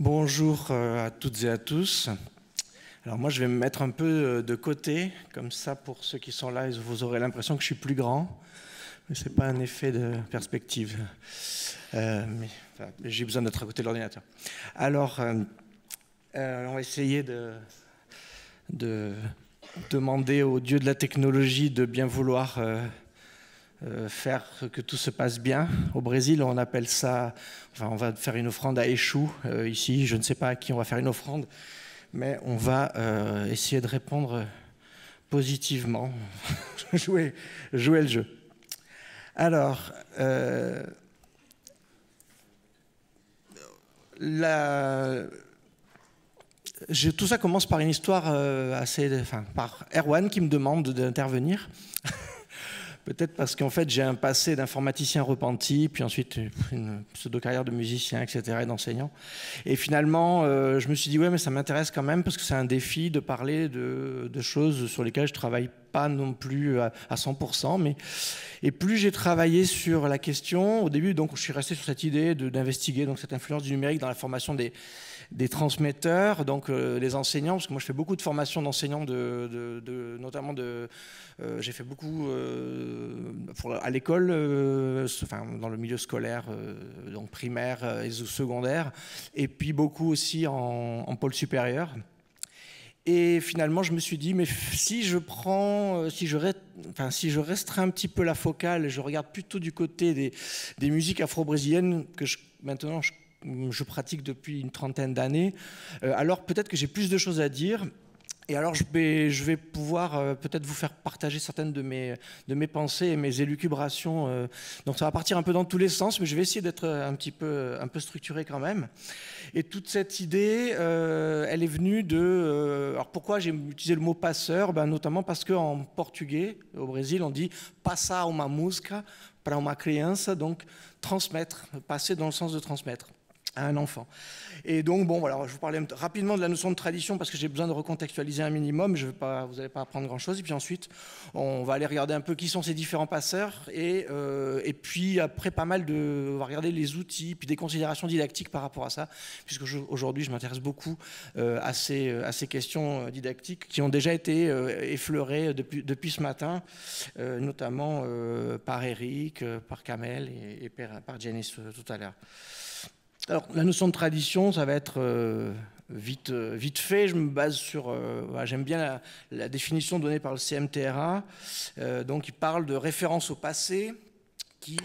Bonjour euh, à toutes et à tous. Alors moi, je vais me mettre un peu euh, de côté, comme ça, pour ceux qui sont là, vous aurez l'impression que je suis plus grand. Mais ce n'est pas un effet de perspective. Euh, j'ai besoin d'être à côté de l'ordinateur. Alors, on va essayer de, de, demander au Dieu de la technologie de bien vouloir faire que tout se passe bien. Au Brésil, on appelle ça, enfin, on va faire une offrande à échou. Euh, ici, je ne sais pas à qui on va faire une offrande, mais on va euh, essayer de répondre positivement, jouer, le jeu. Alors, tout ça commence par une histoire assez, enfin, par Erwan qui me demande d'intervenir. Peut-être parce qu'en fait, j'ai un passé d'informaticien repenti, puis ensuite une pseudo-carrière de musicien, etc., et d'enseignant. Et finalement, euh, je me suis dit, ouais, mais ça m'intéresse quand même, parce que c'est un défi de parler de, choses sur lesquelles je travaille pas non plus à, 100%. Mais, et plus j'ai travaillé sur la question, au début, donc, je suis resté sur cette idée d'investiguer cette influence du numérique dans la formation des des transmetteurs, donc euh, les enseignants, parce que moi je fais beaucoup de formations d'enseignants, de, notamment de, euh, j'ai fait beaucoup euh, à l'école, enfin dans le milieu scolaire, donc primaire et secondaire, et puis beaucoup aussi en, pôle supérieur. Et finalement, je me suis dit, mais si je prends, si je, enfin, si je restreins un petit peu la focale je regarde plutôt du côté des, des musiques afro-brésiliennes que je, maintenant je je pratique depuis une trentaine d'années, euh, alors peut-être que j'ai plus de choses à dire. Et alors je vais, pouvoir euh, peut-être vous faire partager certaines de mes, de mes pensées et mes élucubrations. Euh. donc ça va partir un peu dans tous les sens, mais je vais essayer d'être un petit peu, un peu structuré quand même. Et toute cette idée, elle est venue de... alors pourquoi j'ai utilisé le mot passeur? Ben, Notamment parce qu'en portugais, au Brésil, on dit « passar uma música para uma criança », donc transmettre, passer dans le sens de transmettre un enfant. Et donc, bon, voilà, je vous parlais rapidement de la notion de tradition parce que j'ai besoin de recontextualiser un minimum. Je vais pas, vous n'allez pas apprendre grand-chose. Et puis ensuite, on va aller regarder un peu qui sont ces différents passeurs. Et, euh, et puis après, pas mal de, on va regarder les outils, puis des considérations didactiques par rapport à ça, puisque aujourd'hui, je m'intéresse beaucoup euh, à, ces, à ces questions euh, didactiques qui ont déjà été effleurées depuis, depuis ce matin, notamment par Eric, par Kamel et, par Janice tout à l'heure. Alors, la notion de tradition, ça va être euh, vite, euh, vite fait. Je me base sur. Euh, j'aime bien la, définition donnée par le CMTRA. donc, il parle de référence au passé. Qui,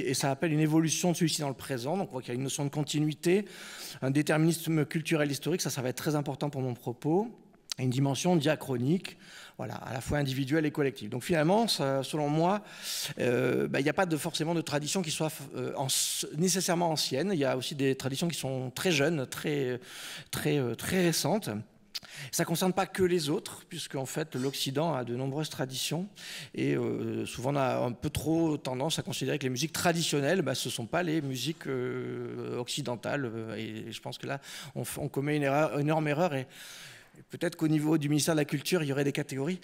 et ça appelle une évolution de celui-ci dans le présent. Donc, on voit qu'il y a une notion de continuité, un déterminisme culturel historique. Ça, ça va être très important pour mon propos. Une dimension diachronique voilà, à la fois individuelle et collective. Donc finalement, selon moi, euh, bah, il n'y a pas forcément de tradition qui soit euh, nécessairement ancienne. Il y a aussi des traditions qui sont très jeunes, très, très, euh, très récentes. Ça ne concerne pas que les autres, puisque en fait l'Occident a de nombreuses traditions et souvent on a un peu trop tendance à considérer que les musiques traditionnelles, bah, ce ne sont pas les musiques occidentales. et je pense que là, on, commet une, énorme erreur. Peut-être qu'au niveau du ministère de la Culture, il y aurait des catégories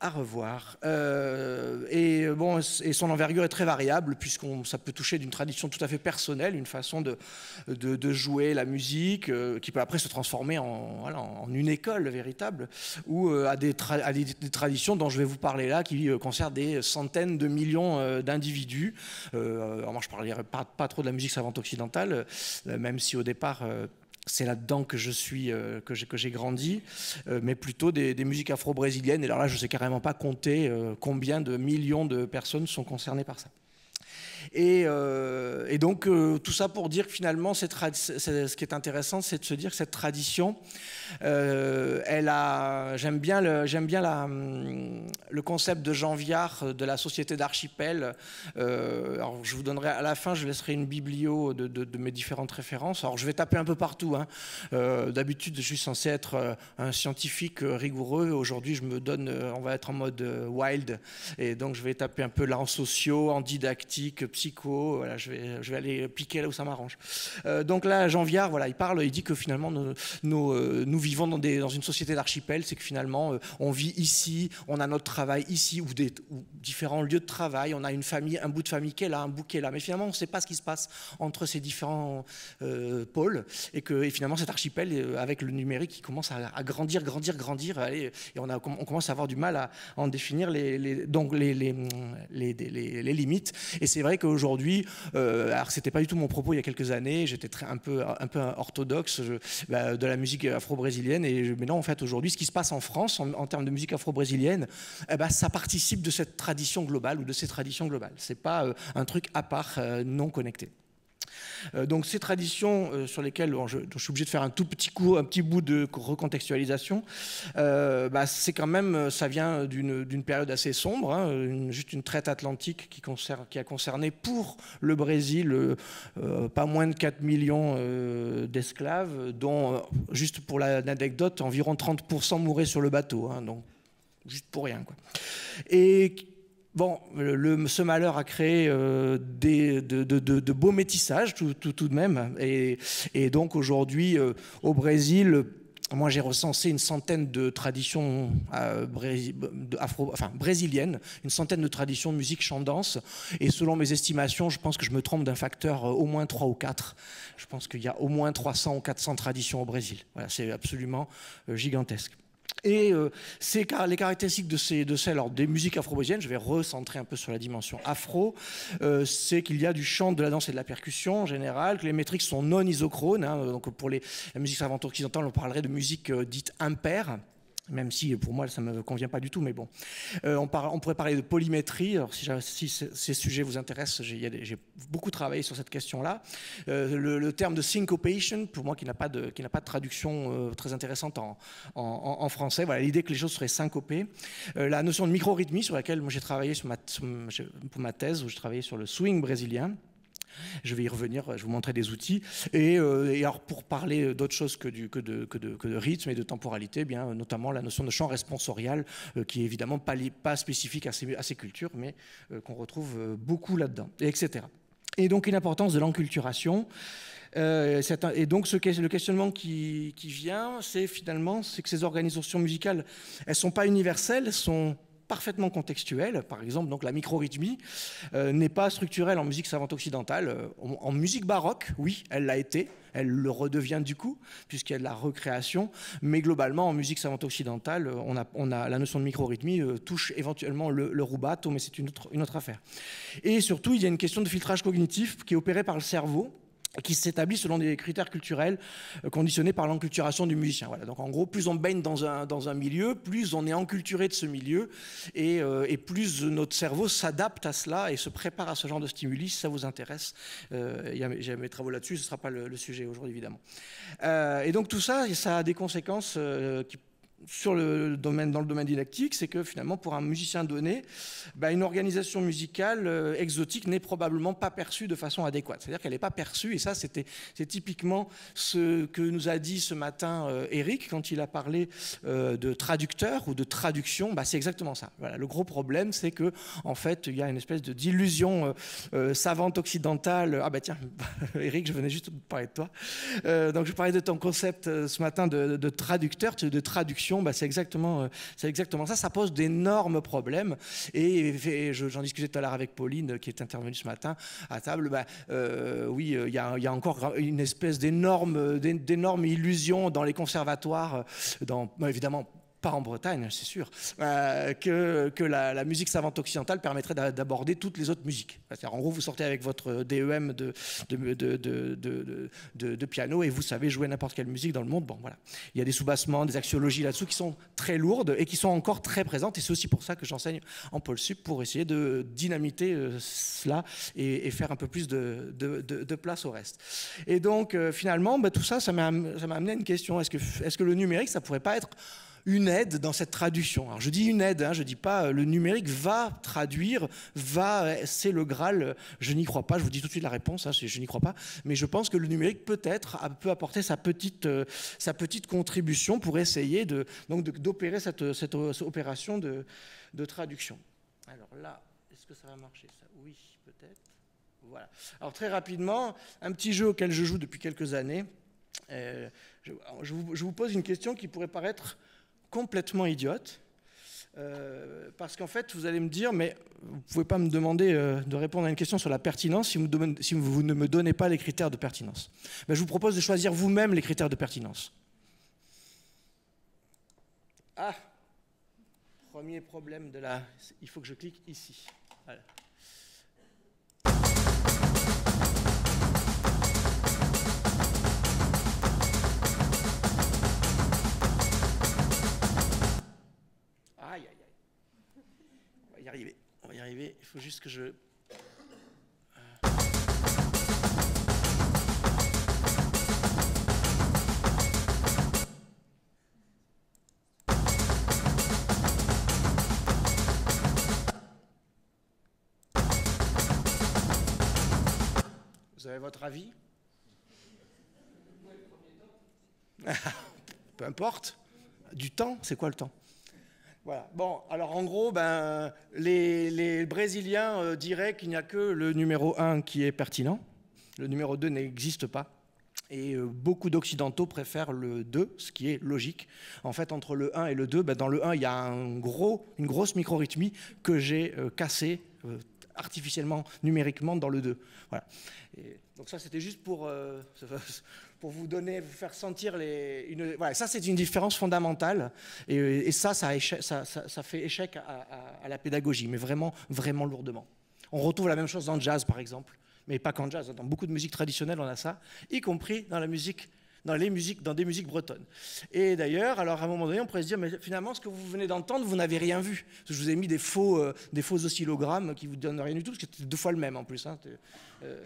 à revoir. Euh, et, bon, et son envergure est très variable, puisque ça peut toucher d'une tradition tout à fait personnelle, une façon de, de, jouer la musique, euh, qui peut après se transformer en, en une école véritable, ou euh, à, des, des, traditions dont je vais vous parler là, qui concernent des centaines de millions d'individus. alors moi, je ne parlerai pas, trop de la musique savante occidentale, même si au départ c'est là-dedans que je suis, euh, que j'ai grandi, euh, mais plutôt des, musiques afro-brésiliennes. Et alors là, je ne sais carrément pas compter euh, combien de millions de personnes sont concernées par ça. Et, donc, tout ça pour dire que finalement, ce qui est intéressant, c'est de se dire que cette tradition, euh, elle a, j'aime bien, le, j'aime bien la, hum, le concept de Jean Viard de la société d'archipel. Euh, alors, je vous donnerai à la fin, je laisserai une biblio de, mes différentes références. Alors, je vais taper un peu partout. Hein. Euh, d'habitude, je suis censé être un scientifique rigoureux. Aujourd'hui, je me donne, on va être en mode wild, et donc je vais taper un peu là en sociaux, en didactique, psycho, voilà, je, vais, je vais aller piquer là où ça m'arrange. donc là, Jean Viard, voilà, il parle, il dit que finalement, nous vivons dans, une société d'archipel, c'est que finalement, on vit ici, on a notre travail ici, ou, différents lieux de travail, on a une famille, un bout de famille qui est là, un bout qui est là, mais finalement, on ne sait pas ce qui se passe entre ces différents pôles, et que finalement, cet archipel, avec le numérique, qui commence à, grandir, grandir, grandir, et on, commence à avoir du mal à, en définir les, donc les, limites. Et c'est vrai qu'aujourd'hui, euh, alors c'était pas du tout mon propos il y a quelques années, j'étais un peu, orthodoxe bah, de la musique afro-brésilienne, et mais non, en fait, aujourd'hui, ce qui se passe en France en, termes de musique afro-brésilienne, eh ben, ça participe de cette tradition globale ou de ces traditions globales. C'est pas euh, un truc à part, euh, non connecté. Euh, donc ces traditions euh, sur lesquelles je, suis obligé de faire un tout petit coup, un petit bout de recontextualisation, euh, bah, c'est quand même, ça vient d'une période assez sombre, hein, juste une traite atlantique qui, a concerné pour le Brésil pas moins de 4 millions d'esclaves, dont, juste pour l'anecdote, environ 30% mouraient sur le bateau, hein, donc juste pour rien. Quoi. Bon, ce malheur a créé euh, de, beaux métissages tout, de même. Et, donc aujourd'hui, euh, au Brésil, moi j'ai recensé une centaine de traditions euh, brésiliennes, une centaine de traditions musique chant-danse. Et selon mes estimations, je pense que je me trompe d'un facteur au moins 3 ou 4. Je pense qu'il y a au moins 300 ou 400 traditions au Brésil. Voilà, c'est absolument gigantesque. Et euh, les caractéristiques de, ces, de celles des musiques afro-brésiliennes, je vais recentrer un peu sur la dimension afro, euh, c'est qu'il y a du chant, de la danse et de la percussion en général, que les métriques sont non isochrones. Hein, donc pour les, la musique savante occidentale, on parlerait de musique euh, dite impaire même si pour moi ça ne me convient pas du tout, mais bon. Euh, on, pourrait parler de polymétrie, alors si, ces sujets vous intéressent, j'ai beaucoup travaillé sur cette question-là. Euh, le, terme de syncopation, pour moi qui n'a pas, de, pas de traduction euh, très intéressante en, en, français, voilà l'idée que les choses seraient syncopées. la notion de micro-rythmie sur laquelle j'ai travaillé pour ma thèse, où je travaillais sur le swing brésilien. Je vais y revenir, je vais vous montrer des outils. Et, euh, alors pour parler d'autre chose que, que, de, que, de, rythme et de temporalité, bien, notamment la notion de champ responsorial, euh, qui est évidemment pas, pas spécifique à ces, à ces cultures, mais euh, qu'on retrouve beaucoup là-dedans, etc. Et donc une importance de l'enculturation. et donc le questionnement qui, qui vient, c'est finalement que ces organisations musicales, elles sont pas universelles, elles sont parfaitement contextuelle. Par exemple, donc la micro-rythmie euh, n'est pas structurelle en musique savante occidentale. Euh, en, musique baroque, oui, elle l'a été. Elle le redevient du coup, puisqu'il y a de la recréation. Mais globalement, en musique savante occidentale, a, on a la notion de micro-rythmie euh, touche éventuellement le, le rubato, mais c'est une autre, une autre affaire. Et surtout, il y a une question de filtrage cognitif qui est opéré par le cerveau qui s'établit selon des critères culturels euh, conditionnés par l'enculturation du musicien. Voilà. Donc en gros, plus on baigne dans un, dans un milieu, plus on est enculturé de ce milieu et, euh, et plus notre cerveau s'adapte à cela et se prépare à ce genre de stimuli si ça vous intéresse. Euh, J'ai mes travaux là-dessus, ce ne sera pas le, sujet aujourd'hui évidemment. Euh, et donc tout ça, ça a des conséquences qui sur le domaine, dans le domaine didactique, c'est que finalement, pour un musicien donné, bah, une organisation musicale euh, exotique n'est probablement pas perçue de façon adéquate. C'est-à-dire qu'elle n'est pas perçue, et ça, c'était, c'est typiquement ce que nous a dit ce matin euh, Eric quand il a parlé euh, de traducteur ou de traduction. Bah, c'est exactement ça. Le gros problème, c'est que en fait, il y a une espèce de d'illusion savante occidentale. Ah bah tiens, Eric, je venais juste de parler de toi. donc je parlais de ton concept ce matin de traducteur, de traduction bah, c'est exactement, euh, c'est exactement ça. Ça pose d'énormes problèmes. Et, j'en discutais tout à l'heure avec Pauline, qui est intervenue ce matin à table. Bah, euh, oui, euh, il y, a, encore une espèce d'énorme, illusion dans les conservatoires, dans, évidemment pas en Bretagne, c'est sûr, euh, que, que la, musique savante occidentale permettrait d'aborder toutes les autres musiques. En gros, vous sortez avec votre DEM de, de, de, piano et vous savez jouer n'importe quelle musique dans le monde. Bon, voilà. Il y a des sous-bassements, des axiologies là-dessous qui sont très lourdes et qui sont encore très présentes. Et c'est aussi pour ça que j'enseigne en pôle sup pour essayer de dynamiter euh, cela et, faire un peu plus de, place au reste. Et donc, euh, finalement, bah, tout ça, ça m'a amené à une question. Est-ce que, est que le numérique, ça pourrait pas être une aide dans cette traduction. Alors je dis une aide, hein, je ne dis pas euh, le numérique va traduire, va, euh, c'est le Graal, je n'y crois pas, je vous dis tout de suite la réponse, hein, je n'y crois pas, mais je pense que le numérique peut-être peut apporter sa petite, euh, sa petite contribution pour essayer d'opérer cette, cette, opération de, de traduction. Alors là, est-ce que ça va marcher ça? Oui, peut-être. Voilà. Alors très rapidement, un petit jeu auquel je joue depuis quelques années. Je, vous, pose une question qui pourrait paraître complètement idiote. Euh, parce qu'en fait, vous allez me dire, mais vous ne pouvez pas me demander euh, de répondre à une question sur la pertinence si vous, ne me donnez pas les critères de pertinence. Ben, je vous propose de choisir vous-même les critères de pertinence. Ah Premier problème de la... Il faut que je clique ici. On va y arriver. Il faut juste que je Vous avez votre avis? Peu importe. Du temps, c'est quoi le temps? Voilà. Bon, alors en gros, ben, les, Brésiliens euh, diraient qu'il n'y a que le numéro 1 qui est pertinent. Le numéro 2 n'existe pas. Et euh, beaucoup d'Occidentaux préfèrent le 2, ce qui est logique. En fait, entre le 1 et le 2, ben, dans le 1, il y a un gros, une grosse microrythmie que j'ai euh, cassée artificiellement, numériquement dans le 2. Voilà. donc ça, c'était juste pour, euh, pour vous donner, vous faire sentir les... Ça, c'est une différence fondamentale. Et, ça, ça, ça, ça, fait échec à, à, la pédagogie, mais vraiment, vraiment lourdement. On retrouve la même chose dans le jazz, par exemple. Mais pas qu'en jazz, dans beaucoup de musique traditionnelle, on a ça, y compris dans la musique dans, les musiques, dans des musiques bretonnes. Et d'ailleurs, alors à un moment donné, on pourrait se dire, mais finalement, ce que vous venez d'entendre, vous n'avez rien vu. je vous ai mis des faux, euh, des faux oscillogrammes qui vous donnent rien du tout, parce que c'était deux fois le même en plus. Hein. Euh,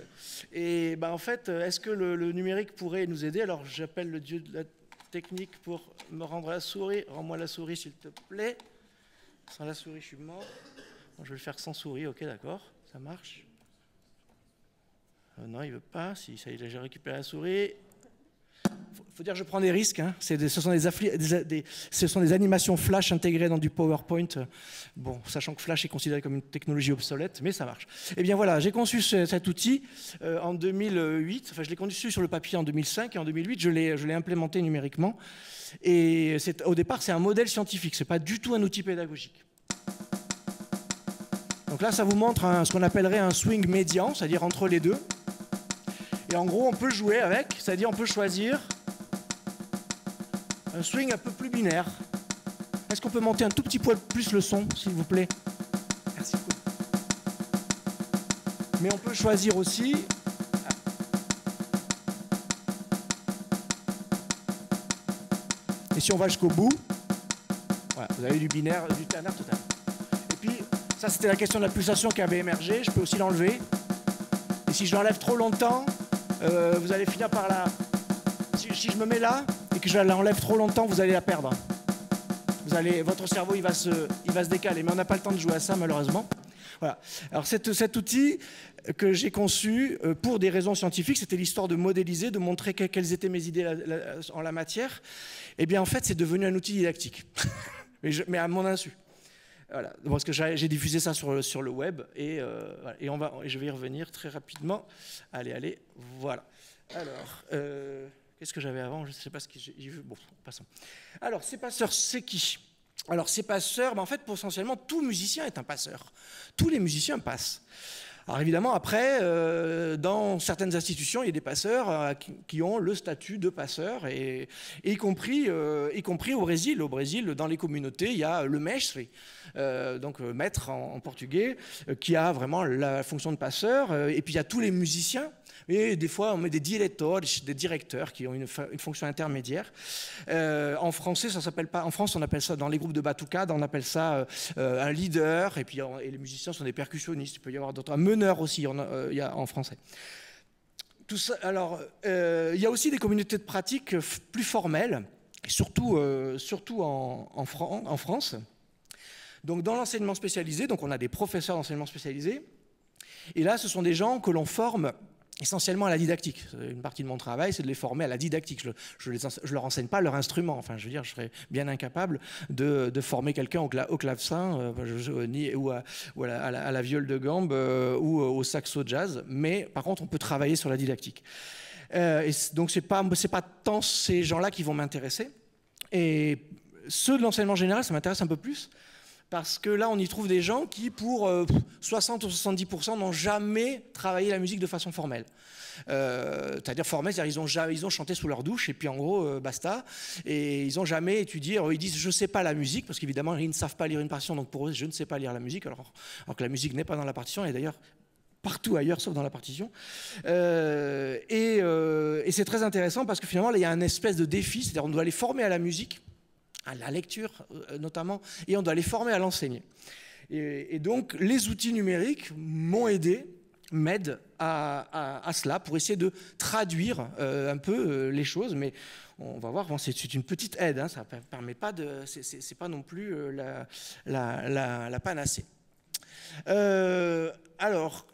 et ben, en fait, est-ce que le, numérique pourrait nous aider? Alors j'appelle le dieu de la technique pour me rendre la souris. Rends-moi la souris, s'il te plaît. Sans la souris, je suis mort. je vais le faire sans souris, ok, d'accord, ça marche. Euh, non, il veut pas. Si ça est, j'ai récupéré la souris il faut dire que je prends des risques. Hein. ce, sont des, animations Flash intégrées dans du PowerPoint. Bon, sachant que Flash est considéré comme une technologie obsolète, mais ça marche. Eh bien voilà, j'ai conçu cet outil euh, en 2008. Enfin, je l'ai conçu sur le papier en 2005 et en 2008, je l'ai implémenté numériquement. Et au départ, c'est un modèle scientifique. C'est pas du tout un outil pédagogique. Donc là, ça vous montre ce qu'on appellerait un swing médian, c'est-à-dire entre les deux. Et en gros, on peut jouer avec, c'est-à-dire on peut choisir un swing un peu plus binaire. Est-ce qu'on peut monter un tout petit poil plus le son, s'il vous plaît? Merci Mais on peut choisir aussi. Et si on va jusqu'au bout, voilà, vous avez du binaire, du ternaire total. Et puis, ça c'était la question de la pulsation qui avait émergé. Je peux aussi l'enlever. Et si je l'enlève trop longtemps, euh, vous allez finir par la. Si, je me mets là et que je l'enlève trop longtemps, vous allez la perdre. Vous allez, votre cerveau, il va se, il va se décaler. Mais on n'a pas le temps de jouer à ça, malheureusement. Voilà. Alors cet outil que j'ai conçu euh, pour des raisons scientifiques, c'était l'histoire de modéliser, de montrer quelles étaient mes idées en la matière. Eh bien, en fait, c'est devenu un outil didactique, mais, à mon insu. Voilà, parce que j'ai diffusé ça sur, sur le web et, euh, et, on va, et je vais y revenir très rapidement. Allez, allez, voilà. Alors, euh, qu'est-ce que j'avais avant? Je ne sais pas ce que j'ai vu. Bon, passons. Alors, ces passeurs, c'est qui? Alors, ces passeurs, ben, en fait, essentiellement, tout musicien est un passeur. Tous les musiciens passent. Alors évidemment, après, euh, dans certaines institutions, il y a des passeurs euh, qui, ont le statut de passeur, et, y, compris, euh, y compris au Brésil. Au Brésil, dans les communautés, il y a le mestre, donc maître en, portugais, qui a vraiment la fonction de passeur, et puis il y a tous les musiciens. Et des fois, on met des directeurs, des directeurs qui ont une, fonction intermédiaire. en français, ça s'appelle pas. En France, on appelle ça dans les groupes de batucade, on appelle ça un leader. Et puis, et les musiciens sont des percussionnistes. Il peut y avoir d'autres meneur aussi euh, y a en français. Alors, euh, il y a aussi des communautés de pratique plus formelles, surtout, euh, surtout en, en, en, France. Donc, dans l'enseignement spécialisé, donc on a des professeurs d'enseignement spécialisé, et là, ce sont des gens que l'on forme essentiellement à la dictatique. Une partie de mon travail, c'est de les former à la didactique. Je ne leur enseigne pas leur instrument. Enfin, je veux dire, je serais bien incapable de, former quelqu'un au, au, clavecin, euh, ni, ou, à, la, viole de gambe, euh, ou au saxo jazz. Mais par contre, on peut travailler sur la didactique. Euh, et donc, ce n'est pas, pas tant ces gens-là qui vont m'intéresser. Et ceux de l'enseignement général, ça m'intéresse un peu plus parce que là, on y trouve des gens qui, pour 60 euh, ou 70%, n'ont jamais travaillé la musique de façon formelle. Euh, c'est-à-dire formelle, c'est-à-dire ils ont, chanté sous leur douche et puis en gros, euh, basta. Et ils n'ont jamais étudié. ils disent je ne sais pas la musique parce qu'évidemment, ils ne savent pas lire une partition. Donc pour eux, je ne sais pas lire la musique, alors, que la musique n'est pas dans la partition. Et d'ailleurs, partout ailleurs sauf dans la partition. et, c'est très intéressant parce que finalement, il y a un espèce de défi, c'est-à-dire on doit les former à la musique à la lecture euh, notamment, et on doit les former à l'enseigner. Et, donc les outils numériques m'ont aidé, m'aident à, cela pour essayer de traduire euh, un peu euh, les choses, mais on va voir, c'est une petite aide, hein, ça permet pas de, c'est pas non plus la panacée. Euh, alors,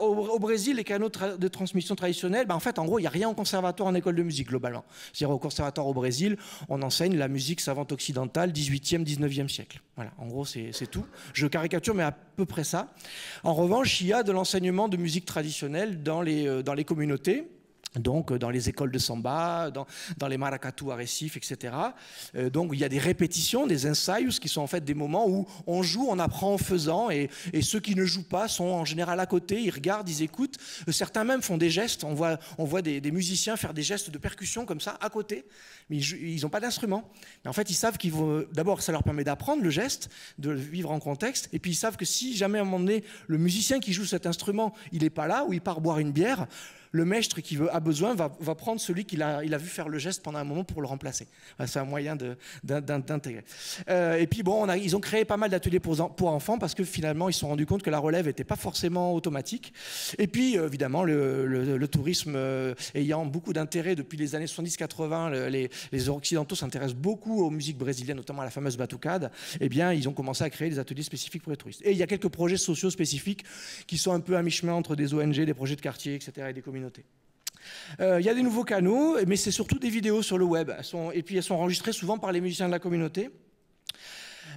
au, Brésil, les canaux de transmission traditionnels, ben en fait, en gros, il n'y a rien au conservatoire en école de musique, globalement. C'est-à-dire, au conservatoire au Brésil, on enseigne la musique savante occidentale 18e, 19e siècle. Voilà, en gros, c'est tout. Je caricature, mais à peu près ça. En revanche, il y a de l'enseignement de musique traditionnelle dans les, euh, dans les communautés donc dans les écoles de samba, dans, les maracatu à Recife, etc. Euh, donc il y a des répétitions, des ensayos, qui sont en fait des moments où on joue, on apprend en faisant, et, ceux qui ne jouent pas sont en général à côté, ils regardent, ils écoutent. Euh, certains même font des gestes, on voit, des, musiciens faire des gestes de percussion comme ça, à côté, mais ils n'ont pas d'instrument. Mais en fait, ils savent qu'ils vont... D'abord, ça leur permet d'apprendre le geste, de vivre en contexte, et puis ils savent que si jamais à un moment donné, le musicien qui joue cet instrument, il n'est pas là, ou il part boire une bière, le maître qui a besoin va, prendre celui qu'il a, vu faire le geste pendant un moment pour le remplacer. C'est un moyen d'intégrer. Euh, et puis bon, on ils ont créé pas mal d'ateliers pour, enfants parce que finalement ils se sont rendus compte que la relève n'était pas forcément automatique. Et puis euh, évidemment le, tourisme euh, ayant beaucoup d'intérêt depuis les années 70-80, les, occidentaux s'intéressent beaucoup aux musiques brésiliennes, notamment à la fameuse batucade. Eh bien, ils ont commencé à créer des ateliers spécifiques pour les touristes. Et il y a quelques projets sociaux spécifiques qui sont un peu à mi-chemin entre des ONG, des projets de quartier, etc. et des communautés euh, il y a des nouveaux canaux, mais c'est surtout des vidéos sur le web. et puis elles sont enregistrées souvent par les musiciens de la communauté.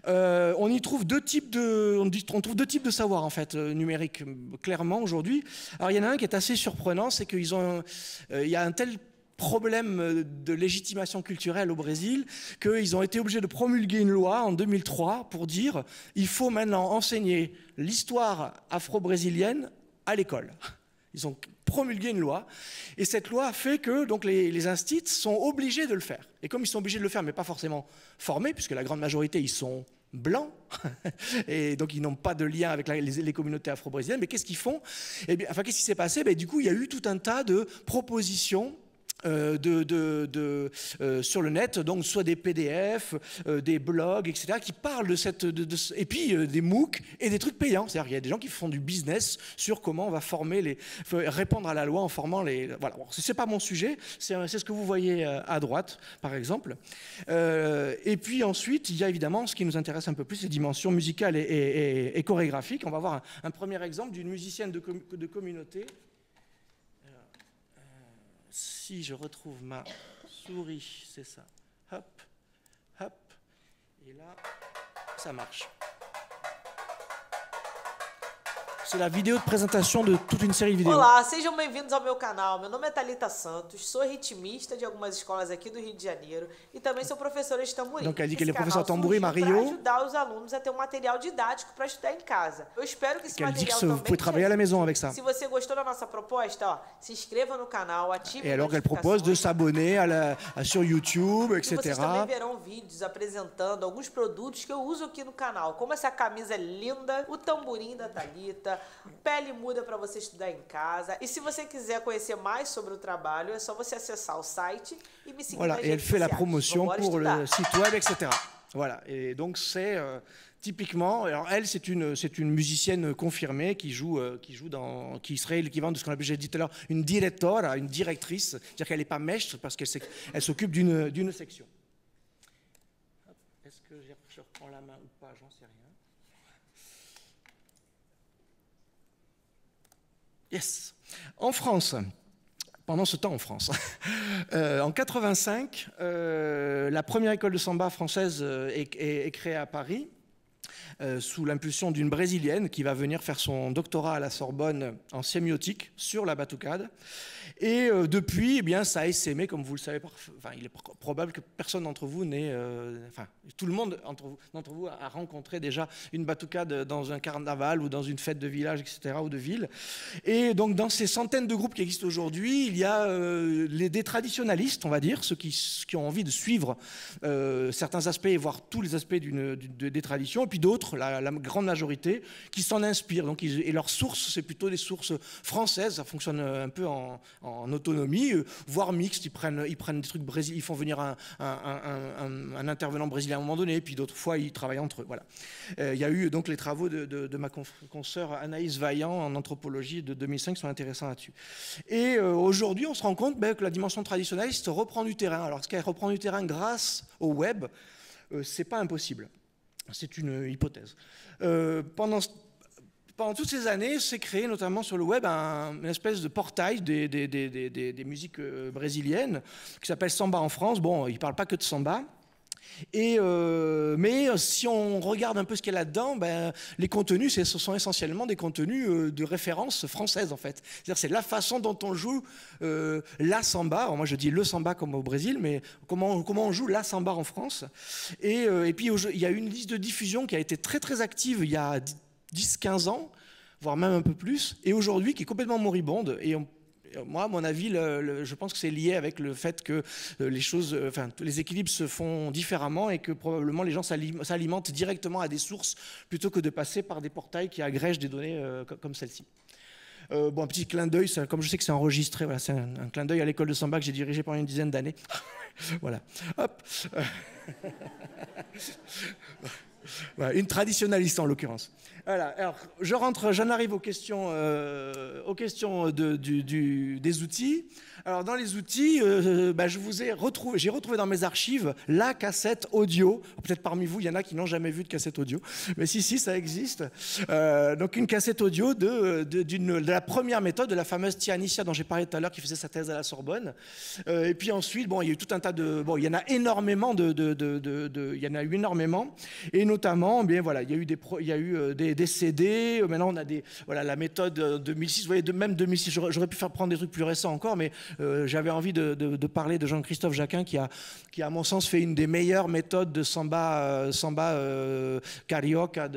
Euh, on y trouve deux types de, savoirs en fait euh, numériques clairement aujourd'hui. Alors il y en a un qui est assez surprenant, c'est qu'il y a un tel problème de légitimation culturelle au Brésil qu'ils ont été obligés de promulguer une loi en 2003 pour dire il faut maintenant enseigner l'histoire afro-brésilienne à l'école. Ils ont promulgué une loi. Et cette loi fait que donc, les, les instits sont obligés de le faire. Et comme ils sont obligés de le faire, mais pas forcément formés, puisque la grande majorité, ils sont blancs, et donc ils n'ont pas de lien avec les, communautés afro-brésiliennes, mais qu'est-ce qu'ils font? Eh bien, enfin, Qu'est-ce qui s'est passé? Ben, Du coup, il y a eu tout un tas de propositions euh, euh, sur le net, donc soit des PDF, euh, des blogs, etc., qui parlent de cette... et puis des MOOC et des trucs payants. C'est-à-dire qu'il y a des gens qui font du business sur comment on va former les... répondre à la loi en formant les... Voilà, bon, c'est pas mon sujet, c'est ce que vous voyez à droite, par exemple. et puis ensuite, il y a évidemment ce qui nous intéresse un peu plus, les dimensions musicales et, chorégraphiques. On va voir un, premier exemple d'une musicienne de communauté si je retrouve ma souris, c'est ça. Hop, hop. Et là, ça marche. C'est la vidéo de présentation de toute une série de vidéos. Olá, sejam bem-vindos ao meu canal. Meu nome é Talita Santos, sou ritmista de algumas escolas aqui do Rio de Janeiro e também sou professora de tamborim. Donc elle dit qu'elle est professeure de tamborim, Mario? Para ajudar os alunos a ter um material didático para estudar em casa. Eu espero que esse material dit que vous pouvez travailler à la maison avec ça? Se você gostou da nossa proposta, ó, se inscreva no canal, ative Et alors qu'elle propose de s'abonner à la, à, sur YouTube, etc. E vocês também verão vídeos apresentando alguns produtos que eu uso aqui no canal, como essa camisa linda, o tamborim da Talita, Pele muda para você estudar em casa. E se você quiser conhecer mais sobre o trabalho, é só você acessar o site e me seguir voilà, et elle fait la promotion pour le site web, etc. Voilà, et donc c'est euh, typiquement, alors elle c'est une c'est une musicienne confirmée qui joue euh, qui joue dans qui serait l'équivalent de ce qu'on appelle j'ai dit tout à l'heure une directora, une directrice, c'est-à-dire qu'elle n'est pas maître parce qu'elle elle s'occupe d'une d'une section. Est-ce que je reprends la main ou pas, j'en sais rien. Yes. En France, pendant ce temps en France. Euh, en 85, euh, la première école de samba française euh, est, créée à Paris. Sous l'impulsion d'une brésilienne qui va venir faire son doctorat à la Sorbonne en sémiotique sur la batucade. Et euh, depuis, eh bien, ça a essaimé, comme vous le savez. Enfin, il est probable que personne d'entre vous n'ait. Euh, enfin, tout le monde d'entre vous, a rencontré déjà une batucade dans un carnaval ou dans une fête de village, etc., ou de ville. Et donc, dans ces centaines de groupes qui existent aujourd'hui, il y a euh, les, des on va dire, ceux qui, ont envie de suivre certains aspects et voir tous les aspects des traditions, et puis d'autres, la, grande majorité, qui s'en inspirent. Donc, et leurs sources, c'est plutôt des sources françaises. Ça fonctionne un peu en autonomie, euh, voire mixte. Ils prennent, ils prennent des trucs brésiliens, ils font venir un, intervenant brésilien à un moment donné, puis d'autres fois ils travaillent entre eux. Voilà. Euh, il y a eu donc les travaux de, ma consoeur Anaïs Vaillant en anthropologie de 2005 qui sont intéressants là-dessus. Et euh, aujourd'hui, on se rend compte ben, que la dimension traditionnaliste reprend du terrain. Alors, ce qu'elle reprend du terrain grâce au web, c'est pas impossible. C'est une hypothèse. pendant pendant toutes ces années, s'est créé notamment sur le web un, une espèce de portail des musiques euh, brésiliennes qui s'appelle Samba en France. Bon, il ne parle pas que de samba. Euh, mais euh, si on regarde un peu ce qu'il y a là-dedans, ben, les contenus, ce sont essentiellement des contenus de référence française en fait. C'est la façon dont on joue la samba. Moi je dis le samba comme au Brésil, mais comment, comment on joue la samba en France. Et, puis il y a une liste de diffusion qui a été très très active il y a 10-15 ans, voire même un peu plus, et aujourd'hui qui est complètement moribonde. Moi, à mon avis, je pense que c'est lié avec le fait que euh, les choses, euh, enfin, les équilibres se font différemment et que probablement les gens s'alimentent directement à des sources plutôt que de passer par des portails qui agrègent des données euh, comme celle-ci. bon, un petit clin d'œil, comme je sais que c'est enregistré, voilà, c'est un, un, clin d'œil à l'école de Samba que j'ai dirigé pendant une dizaine d'années. voilà. Hop. une traditionnaliste en l'occurrence. Voilà, alors je rentre, j'en arrive aux questions, euh, aux questions de, du, des outils. Alors dans les outils, euh, bah, je vous ai retrouvé, j'ai retrouvé dans mes archives la cassette audio. Peut-être parmi vous, il y en a qui n'ont jamais vu de cassette audio, mais si si, ça existe. Euh, donc une cassette audio de, de, de, la première méthode, de la fameuse Tianicia dont j'ai parlé tout à l'heure, qui faisait sa thèse à la Sorbonne. et puis ensuite, bon, il y a eu tout un tas de, il y en a énormément il y en a eu énormément, et notamment, bien voilà, il y a eu des, il y a eu des des CD. Euh, maintenant, on a des, voilà, la méthode 2006. Euh, vous voyez, même 2006, j'aurais pu faire prendre des trucs plus récents encore, mais euh, j'avais envie de, parler de Jean-Christophe Jacquin, qui a, qui à mon sens, fait une des meilleures méthodes de samba, samba carioca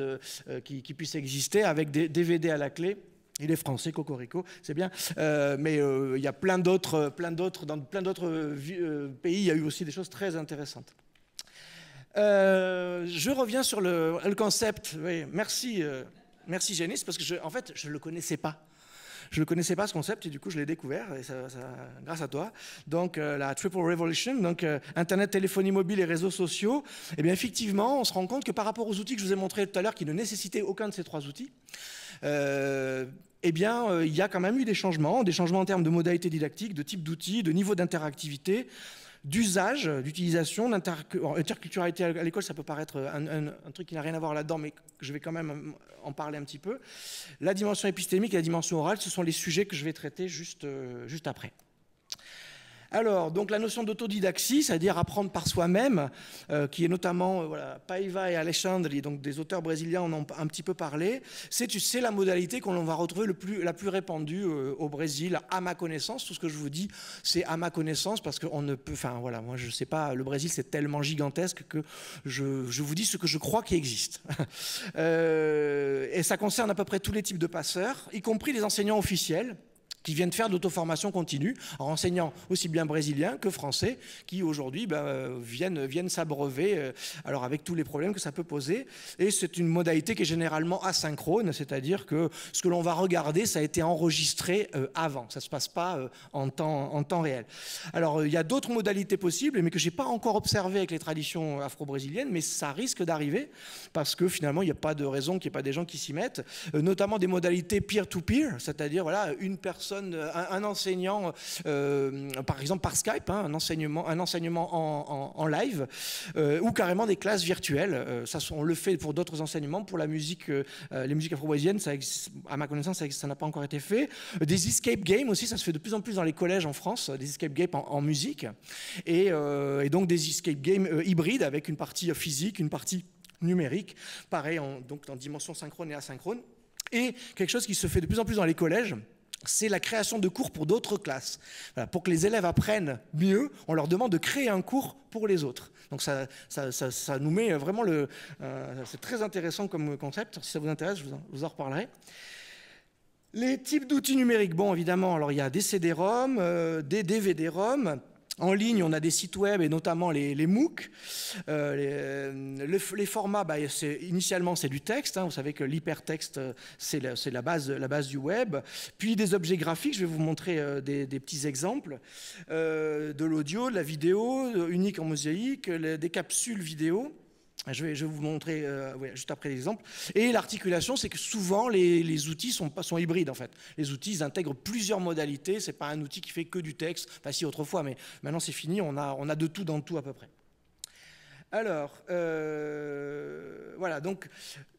qui, puisse exister, avec des DVD à la clé. Il est français, Cocorico, c'est bien. mais il y a plein d'autres, plein d'autres, dans plein d'autres pays, il y a eu aussi des choses très intéressantes. Euh, je reviens sur le, concept. Merci, euh, merci Janice, parce que je, en fait, je ne le connaissais pas. Je ne connaissais pas ce concept et du coup je l'ai découvert et ça, grâce à toi. Donc euh, la Triple Revolution, donc Internet, téléphonie mobile et réseaux sociaux. Eh bien effectivement, on se rend compte que par rapport aux outils que je vous ai montrés tout à l'heure, qui ne nécessitaient aucun de ces trois outils, eh bien, il y a quand même eu des changements, des changements en termes de modalités didactiques, de type d'outils, de niveau d'interactivité, d'usage, d'utilisation, d'interculturalité à l'école, ça peut paraître un, truc qui n'a rien à voir là-dedans, mais je vais quand même en parler un petit peu. La dimension épistémique et la dimension orale, ce sont les sujets que je vais traiter juste, euh, juste après. Alors, donc la notion d'autodidaxie, c'est-à-dire apprendre par soi-même, euh, qui est notamment, euh, voilà, Paiva et Alexandre, donc des auteurs brésiliens en ont un petit peu parlé, c'est la modalité qu'on va retrouver la plus répandue euh, au Brésil, à ma connaissance. Tout ce que je vous dis, c'est à ma connaissance, parce qu'on ne peut, enfin voilà, moi je ne sais pas, le Brésil c'est tellement gigantesque que je, je, vous dis ce que je crois qui existe. et ça concerne à peu près tous les types de passeurs, y compris les enseignants officiels qui viennent faire de l'auto-formation continue en enseignant aussi bien brésilien que français, qui aujourd'hui ben, viennent, viennent s'abreuver, euh, alors avec tous les problèmes que ça peut poser. Et c'est une modalité qui est généralement asynchrone, c'est-à-dire que ce que l'on va regarder, ça a été enregistré euh, avant, ça ne se passe pas euh, en, temps, réel. Alors il y a d'autres modalités possibles, mais que je n'ai pas encore observé avec les traditions afro-brésiliennes, mais ça risque d'arriver, parce que finalement, il n'y a pas de raison qu'il n'y ait pas des gens qui s'y mettent, notamment des modalités peer-to-peer, c'est-à-dire voilà, une personne un, enseignant, par exemple par Skype, hein, un enseignement, un enseignement en, live, ou carrément des classes virtuelles. ça, on le fait pour d'autres enseignements, pour la musique, les musiques afro-brésiliennes, à ma connaissance, ça n'a pas encore été fait. Des escape games aussi, ça se fait de plus en plus dans les collèges en France, des escape games en, musique, et, donc des escape games hybrides avec une partie physique, une partie numérique, pareil, en, donc en dimension synchrone et asynchrone. Et quelque chose qui se fait de plus en plus dans les collèges, c'est la création de cours pour d'autres classes. pour que les élèves apprennent mieux, on leur demande de créer un cours pour les autres. Donc ça, nous met vraiment le... Euh, c'est très intéressant comme concept. Si ça vous intéresse, je vous en, vous en reparlerai. Les types d'outils numériques, bon évidemment, alors il y a des CD-ROM, euh, des DVD-ROM, en ligne, on a des sites web et notamment les, MOOC. Euh, les, formats, bah, initialement, c'est du texte. Hein. Vous savez que l'hypertexte, euh, c'est la, base, du web. Puis des objets graphiques. Je vais vous montrer euh, des, petits exemples. de l'audio, de la vidéo, unique en mosaïque, des capsules vidéo. Je vais, vous montrer euh, juste après l'exemple. Et l'articulation, c'est que souvent les, outils sont, hybrides en fait. Les outils ils intègrent plusieurs modalités. C'est pas un outil qui fait que du texte. Enfin si autrefois, mais maintenant c'est fini. On a, de tout dans tout à peu près. Alors, euh, voilà, donc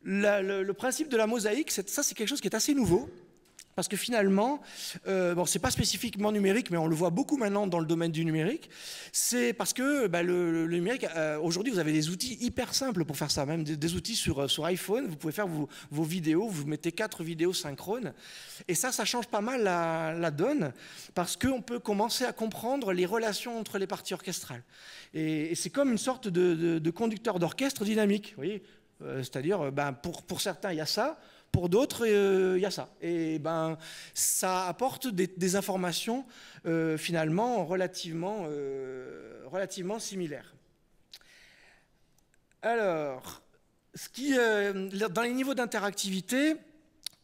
le, principe de la mosaïque, ça c'est quelque chose qui est assez nouveau. Parce que finalement, euh, bon, c'est pas spécifiquement numérique, mais on le voit beaucoup maintenant dans le domaine du numérique. C'est parce que bah, le, numérique, euh, aujourd'hui, vous avez des outils hyper simples pour faire ça, même des, outils sur, euh, sur iPhone. Vous pouvez faire vos, vidéos, vous mettez quatre vidéos synchrones, et ça, ça change pas mal la, donne, parce qu'on peut commencer à comprendre les relations entre les parties orchestrales. Et, c'est comme une sorte de, conducteur d'orchestre dynamique. Euh, c'est-à-dire, ben, pour, pour certains, il y a ça. Pour d'autres, euh, il y a ça. Et ben, ça apporte des, informations euh, finalement relativement, euh, relativement similaires. Alors, ce qui, dans les niveaux d'interactivité,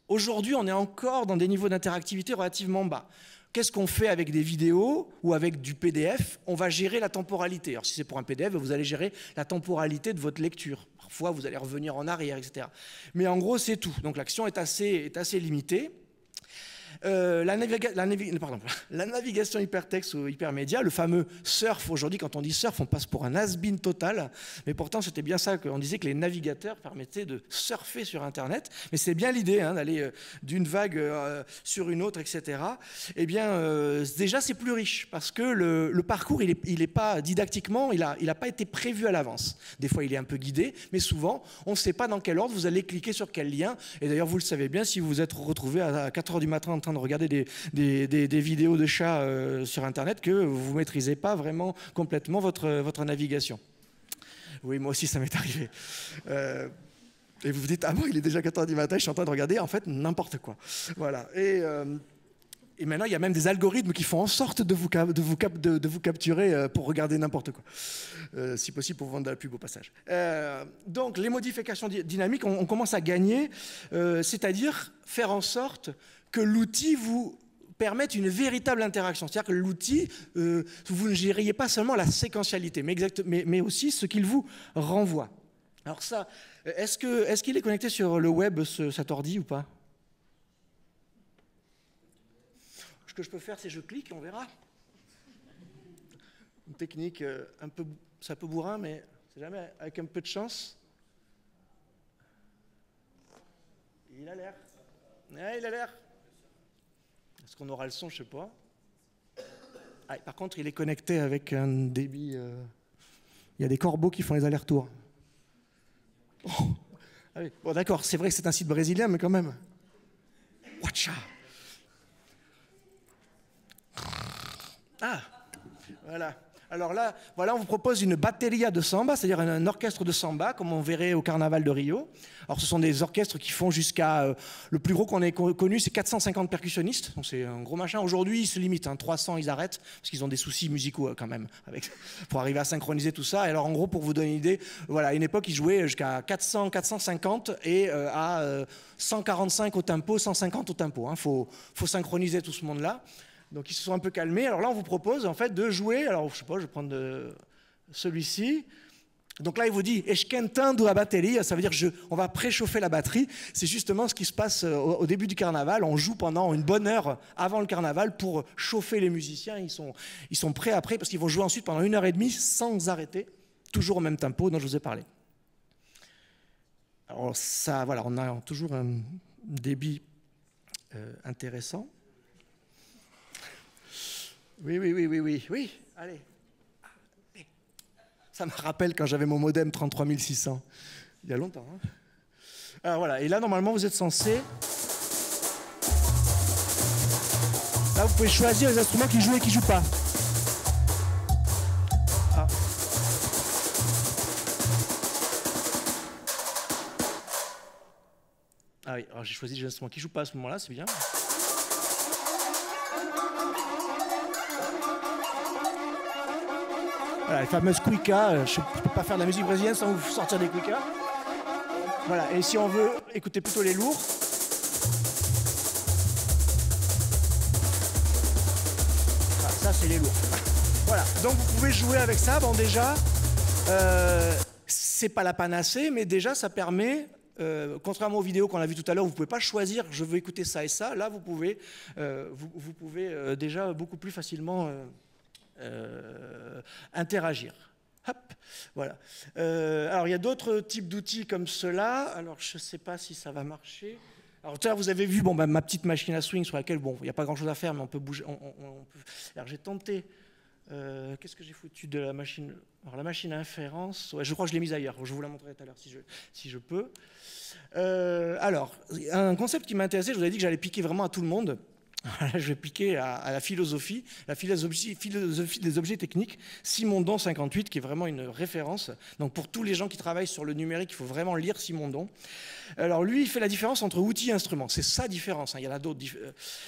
aujourd'hui, on est encore dans des niveaux d'interactivité relativement bas. Qu'est-ce qu'on fait avec des vidéos ou avec du PDF On va gérer la temporalité. Alors si c'est pour un PDF, vous allez gérer la temporalité de votre lecture. Parfois, vous allez revenir en arrière, etc. Mais en gros, c'est tout. Donc l'action est assez, est assez limitée. Euh, la, navigation hypertexte ou hypermédia, le fameux surf, aujourd'hui quand on dit surf, on passe pour un has-been total, mais pourtant c'était bien ça qu'on disait que les navigateurs permettaient de surfer sur Internet, mais c'est bien l'idée hein, d'aller euh, d'une vague euh, sur une autre, etc. Eh bien, déjà c'est plus riche, parce que le, parcours, il n'est est pas didactiquement, il n'a pas été prévu à l'avance. Des fois, il est un peu guidé, mais souvent, on ne sait pas dans quel ordre vous allez cliquer sur quel lien, et d'ailleurs, vous le savez bien, si vous vous êtes retrouvé à 4h du matin en train de regarder des, vidéos de chats euh, sur Internet que vous ne maîtrisez pas vraiment complètement votre, votre navigation. Oui, moi aussi, ça m'est arrivé. Euh, et vous vous dites, ah bon, il est déjà 4h du matin, je suis en train de regarder, en fait, n'importe quoi. Voilà. Et, euh, et, maintenant, il y a même des algorithmes qui font en sorte de vous, capturer pour regarder n'importe quoi. si possible, pour vendre de la pub au passage. donc, les modifications dynamiques, on commence à gagner, c'est-à-dire faire en sorte que l'outil vous permette une véritable interaction. C'est-à-dire que l'outil, euh, vous ne gériez pas seulement la séquentialité, mais, aussi ce qu'il vous renvoie. Alors ça, est-ce qu'il est, est, connecté sur le web, ce, cet ordi, ou pas Ce que je peux faire, c'est je clique et on verra. Une technique euh, un peu, un bourrin, mais c'est jamais avec un peu de chance. Il a l'air. il a l'air. Est-ce qu'on aura le son? Je sais pas. Ah, par contre, il est connecté avec un débit. Euh, il y a des corbeaux qui font les allers-retours. Oh. Ah bon, d'accord, c'est vrai que c'est un site brésilien, mais quand même. Watcha Ah, voilà. Alors là, voilà, on vous propose une batteria de samba, c'est-à-dire un, orchestre de samba, comme on verrait au carnaval de Rio. Alors ce sont des orchestres qui font jusqu'à... Euh, le plus gros qu'on ait connu, c'est 450 percussionnistes, donc c'est un gros machin. Aujourd'hui, ils se limitent, hein, 300, ils arrêtent, parce qu'ils ont des soucis musicaux euh, quand même, pour arriver à synchroniser tout ça. Et alors en gros, pour vous donner une idée, voilà, à une époque, ils jouaient jusqu'à 400, 450 et euh, à 145 au tempo, 150 au tempo. Il hein. faut synchroniser tout ce monde-là. Donc ils se sont un peu calmés. Alors là, on vous propose en fait de jouer. Alors je sais pas, je vais prendre celui-ci. Donc là, il vous dit esquentando la batterie, ça veut dire je, on va préchauffer la batterie. C'est justement ce qui se passe euh, au, au, début du carnaval. On joue pendant une bonne heure avant le carnaval pour chauffer les musiciens. Ils sont, ils sont prêts après parce qu'ils vont jouer ensuite pendant une heure et demie sans arrêter, toujours au même tempo dont je vous ai parlé. Alors ça, voilà, on a toujours un débit euh, intéressant. Oui, oui, oui, oui, oui, oui, allez. Ça me rappelle quand j'avais mon modem 33600. Il y a longtemps. Hein Alors voilà, et là normalement vous êtes censé... Là vous pouvez choisir les instruments qui jouent et qui jouent pas. Ah. ah oui, alors j'ai choisi les instruments qui jouent pas à ce moment-là, c'est bien. Les fameuses cuicas. Euh, je ne peux pas faire de la musique brésilienne sans vous sortir des cuicas. Voilà, et si on veut écouter plutôt les lourds. Ah, ça, c'est les lourds. voilà, donc vous pouvez jouer avec ça. Bon, déjà, euh, c'est pas la panacée, mais déjà, ça permet euh, contrairement aux vidéos qu'on a vues tout à l'heure, vous ne pouvez pas choisir je veux écouter ça et ça. Là, vous pouvez, euh, vous, pouvez déjà beaucoup plus facilement euh, interagir. Hop, voilà. Euh, alors, il y a d'autres types d'outils comme cela. Alors, je ne sais pas si ça va marcher. Alors, tout à vous avez vu bon, bah, ma petite machine à swing sur laquelle, bon, il n'y a pas grand-chose à faire, mais on peut bouger. Alors, j'ai tenté. Euh, Qu'est-ce que j'ai foutu de la machine? Alors, la machine à inférence, je crois que je l'ai mise ailleurs. Je vous la montrerai tout à l'heure si je, si je peux. Alors, un concept qui m'intéressait, je vous avais dit que j'allais piquer vraiment à tout le monde. je vais piquer à, la philosophie, la philosophie, des objets techniques, Simondon 58, qui est vraiment une référence. Donc pour tous les gens qui travaillent sur le numérique, il faut vraiment lire Simondon. Alors lui, il fait la différence entre outil et instrument. C'est sa différence, hein. il y en a d'autres.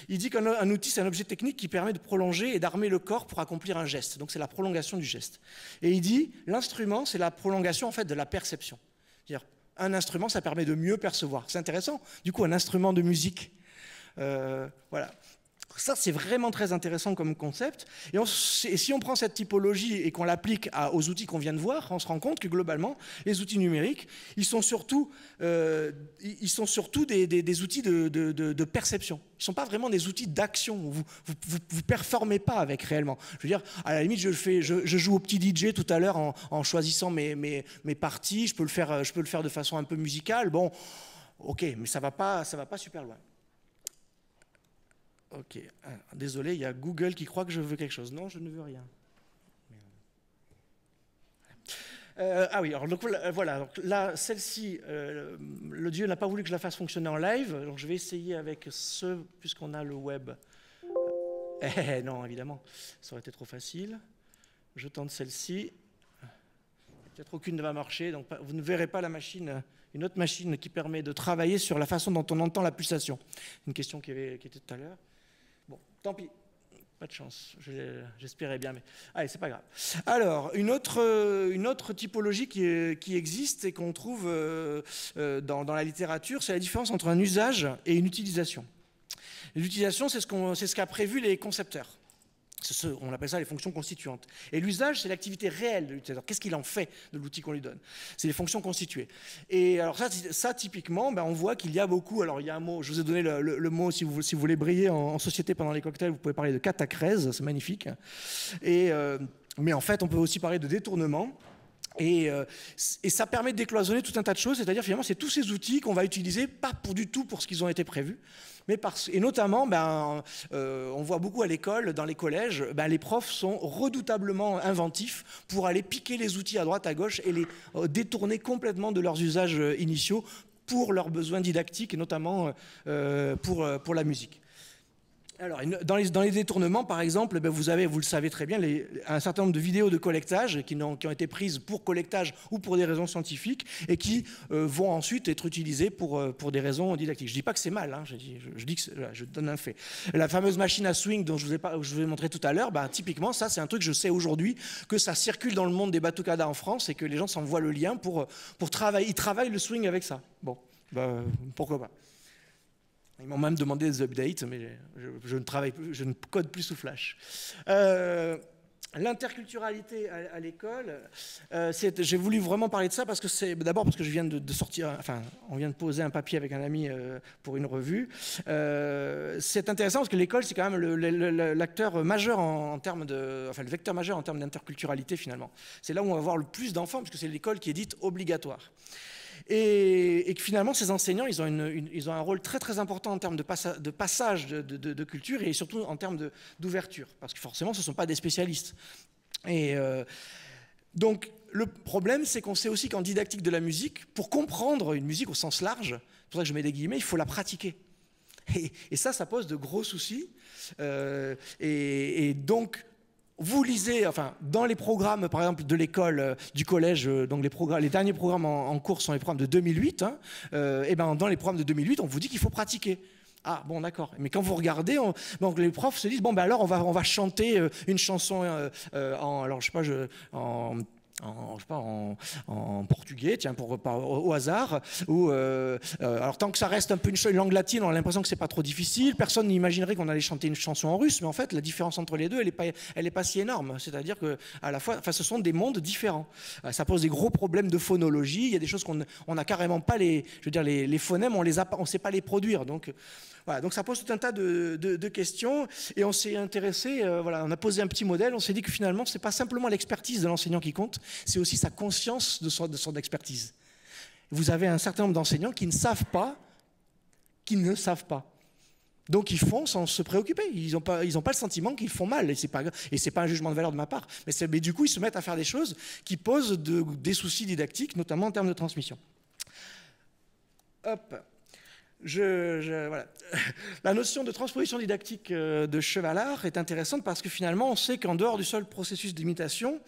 Il dit qu'un outil, c'est un objet technique qui permet de prolonger et d'armer le corps pour accomplir un geste. Donc c'est la prolongation du geste. Et il dit, l'instrument, c'est la prolongation en fait de la perception. C'est-à-dire, un instrument, ça permet de mieux percevoir. C'est intéressant. Du coup, un instrument de musique, euh, voilà. Ça, c'est vraiment très intéressant comme concept. Et, si on prend cette typologie et qu'on l'applique aux outils qu'on vient de voir, on se rend compte que globalement, les outils numériques, ils sont surtout, euh, ils sont surtout des, outils de, perception. Ils ne sont pas vraiment des outils d'action. Vous ne performez pas avec réellement. Je veux dire, à la limite, je, fais, je, joue au petit DJ tout à l'heure en, en, choisissant mes, mes, mes, parties. Je peux, le faire, je peux le faire de façon un peu musicale. Bon, ok, mais ça ne va, pas, ça va pas super loin. Ok, Alors, désolé, il y a Google qui croit que je veux quelque chose. Non, je ne veux rien. Euh, ah oui, alors voilà, là, celle-ci, euh, le Dieu n'a pas voulu que je la fasse fonctionner en live, donc je vais essayer avec ce, puisqu'on a le web. Eh non, évidemment, ça aurait été trop facile. Je tente celle-ci. Peut-être aucune ne va marcher, donc vous ne verrez pas la machine, une autre machine qui permet de travailler sur la façon dont on entend la pulsation. Une question qui était tout à l'heure. Tant pis. Pas de chance, j'espérais bien, mais allez, c'est pas grave. Alors, une autre, autre typologie qui, qui existe et qu'on trouve euh, dans, la littérature, c'est la différence entre un usage et une utilisation. L'utilisation, c'est ce qu'a prévu les concepteurs. On appelle ça les fonctions constituantes. Et l'usage, c'est l'activité réelle de l'utilisateur. Qu'est-ce qu'il en fait de l'outil qu'on lui donne? C'est les fonctions constituées. Et alors ça, typiquement, ben, on voit qu'il y a beaucoup. Alors il y a un mot, je vous ai donné le, mot, si vous, voulez briller en, société pendant les cocktails, vous pouvez parler de catacrèse, c'est magnifique. Euh, mais en fait, on peut aussi parler de détournement. Et, euh, et, ça permet de décloisonner tout un tas de choses, c'est-à-dire finalement c'est tous ces outils qu'on va utiliser, pas pour du tout pour ce qu'ils ont été prévus, mais parce, et notamment, ben, euh, on voit beaucoup à l'école, dans les collèges, ben, les profs sont redoutablement inventifs pour aller piquer les outils à droite, à gauche et les euh, détourner complètement de leurs usages initiaux pour leurs besoins didactiques et notamment euh, pour la musique. Alors, dans les, détournements, par exemple, ben vous avez, vous le savez très bien, un certain nombre de vidéos de collectage qui ont, été prises pour collectage ou pour des raisons scientifiques et qui euh, vont ensuite être utilisées pour, euh, des raisons didactiques. Je ne dis pas que c'est mal, hein, je, que donne un fait. La fameuse machine à swing dont je vous ai, montré tout à l'heure, ben, typiquement, ça, c'est un truc, je sais aujourd'hui, que ça circule dans le monde des batucadas en France et que les gens s'en voient le lien pour, travailler. Ils travaillent le swing avec ça. Bon, ben, pourquoi pas. Ils m'ont même demandé des updates, mais je, ne travaille plus, je ne code plus sous Flash. Euh, L'interculturalité à, l'école, euh, j'ai voulu vraiment parler de ça parce que c'est d'abord parce que je viens de, sortir, enfin, on vient de poser un papier avec un ami euh, pour une revue. C'est intéressant parce que l'école, c'est quand même l'acteur majeur en, termes de, enfin, le vecteur majeur en termes d'interculturalité finalement. C'est là où on va voir le plus d'enfants parce que c'est l'école qui est dite obligatoire. Et, que finalement, ces enseignants, ils ont, un rôle très très important en termes de, passage de, culture et surtout en termes d'ouverture, parce que forcément, ce ne sont pas des spécialistes. Et euh, donc, le problème, c'est qu'on sait aussi qu'en didactique de la musique, pour comprendre une musique au sens large, c'est pour ça que je mets des guillemets, il faut la pratiquer. Et, ça, ça pose de gros soucis. Euh, et, donc, vous lisez, enfin, dans les programmes, par exemple, de l'école, euh, du collège, euh, donc les, derniers programmes en, cours sont les programmes de 2008, hein, euh, et ben dans les programmes de 2008, on vous dit qu'il faut pratiquer. Ah bon d'accord. Mais quand vous regardez, donc les profs se disent bon ben alors on va on va chanter une chanson en alors je sais pas je, en, je sais pas, en, portugais, tiens, pour, au, hasard. Ou, euh, euh, alors tant que ça reste un peu une, langue latine, on a l'impression que c'est pas trop difficile. Personne n'imaginerait qu'on allait chanter une chanson en russe, mais en fait, la différence entre les deux, elle est pas, pas si énorme. C'est-à-dire que à la fois, ce sont des mondes différents. Euh, ça pose des gros problèmes de phonologie. Il y a des choses qu'on n'a carrément pas les, je veux dire, les, les phonèmes, on les a, on sait pas les produire. Donc voilà, donc ça pose tout un tas de, questions et on s'est intéressé, voilà, on a posé un petit modèle, on s'est dit que finalement, ce n'est pas simplement l'expertise de l'enseignant qui compte, c'est aussi sa conscience de son, expertise. Vous avez un certain nombre d'enseignants qui ne savent pas, qui ne savent pas. Donc ils font sans se préoccuper. Ils n'ont pas, pas le sentiment qu'ils font mal. Et ce n'est pas, pas un jugement de valeur de ma part. Mais, mais, du coup, ils se mettent à faire des choses qui posent des soucis didactiques, notamment en termes de transmission. Hop. Je, voilà. La notion de transposition didactique euh, de Chevalard est intéressante parce que finalement, on sait qu'en dehors du seul processus d'imitation,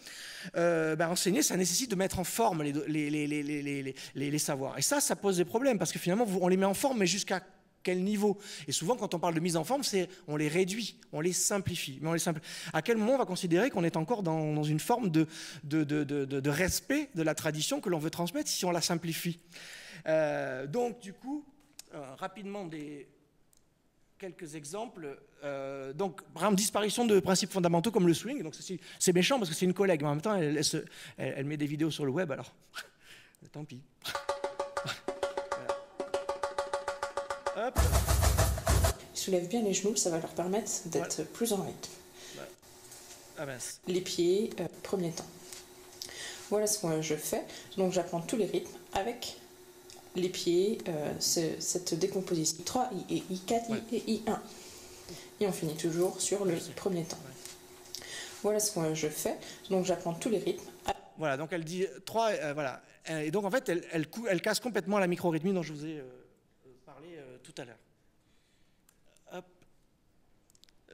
euh, ben, enseigner, ça nécessite de mettre en forme les, savoirs. Et ça, ça pose des problèmes parce que finalement, on les met en forme, mais jusqu'à quel niveau? Et souvent, quand on parle de mise en forme, c'est on les réduit, on les simplifie. Mais on les À quel moment on va considérer qu'on est encore dans, une forme de, respect de la tradition que l'on veut transmettre si on la simplifie? Euh, Donc, du coup, euh, rapidement des quelques exemples. Euh, donc, par exemple, disparition de principes fondamentaux comme le swing. Donc, c'est méchant parce que c'est une collègue, mais en même temps, elle, elle, met des vidéos sur le web, alors tant pis. Hop. Ils soulèvent bien les genoux, ça va leur permettre d'être plus en rythme. Ah, les pieds, euh, premier temps. Voilà ce que je fais. Donc j'apprends tous les rythmes avec les pieds, euh, cette décomposition. I3, I et I4, I et I1. Et on finit toujours sur le premier temps. Voilà ce que je fais. Donc j'apprends tous les rythmes. Voilà, donc elle dit 3, euh, voilà. Et donc en fait, elle, elle, elle, casse complètement la micro-rythmie dont je vous ai euh, parlé tout à l'heure.